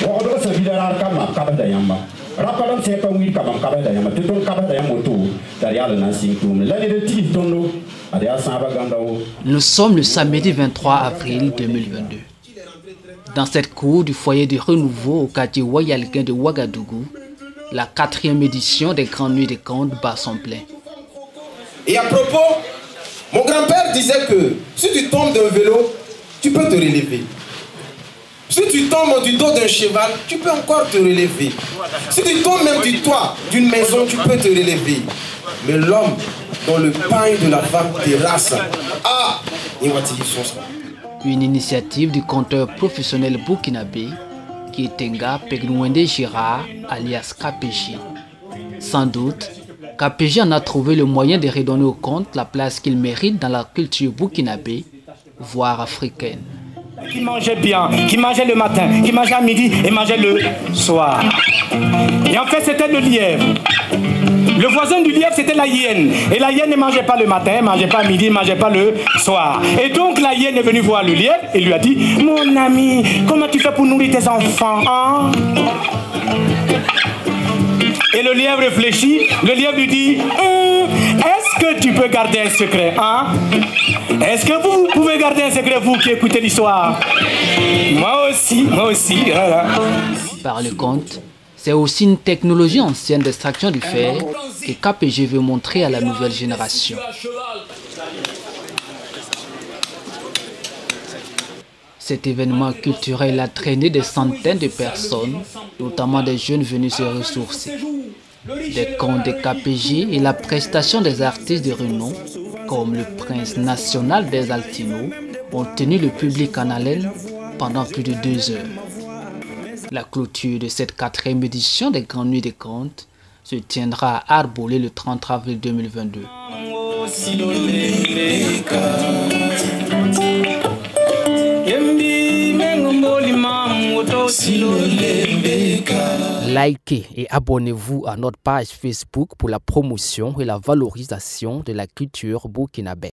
kama yamba kama yamba yamba to na sin tum la de tondo ganda wo Nous sommes le samedi 23 avril 2022. Dans cette cour du foyer du renouveau au quartier Wayalguin de Ouagadougou, la quatrième édition des Grandes Nuits des Contes bat son plein. Et à propos, mon grand-père disait que si tu tombes d'un vélo, tu peux te relever. Si tu tombes du dos d'un cheval, tu peux encore te relever. Si tu tombes même du toit d'une maison, tu peux te relever. Mais l'homme dont le pain de la femme terrasse, ah. Une initiative du conteur professionnel burkinabé qui est Tenga Peglouende Girard alias KPG. Sans doute, KPG en a trouvé le moyen de redonner au conte la place qu'il mérite dans la culture burkinabé, voire africaine. Qui mangeait bien, qui mangeait le matin, qui mangeait à midi et mangeait le soir. Et en fait, c'était le lièvre. Le voisin du lièvre, c'était la hyène. Et la hyène ne mangeait pas le matin, ne mangeait pas à midi, ne mangeait pas le soir. Et donc la hyène est venue voir le lièvre et lui a dit Mon ami, comment tu fais pour nourrir tes enfants hein Et le lièvre réfléchit. Le lièvre lui dit Hum, garder un secret hein? Est-ce que vous pouvez garder un secret, vous qui écoutez l'histoire? Moi aussi, moi aussi. Par le conte, c'est aussi une technologie ancienne d'extraction du fer que KPG veut montrer à la nouvelle génération. Cet événement culturel a traîné des centaines de personnes, notamment des jeunes venus se ressourcer. Des contes de KPG et la prestation des artistes de renom, comme le prince national des Altinos, ont tenu le public en haleine pendant plus de deux heures. La clôture de cette quatrième édition des Grandes Nuits des Contes se tiendra à Arbolé le 30 avril 2022. Likez et abonnez-vous à notre page Facebook pour la promotion et la valorisation de la culture burkinabé.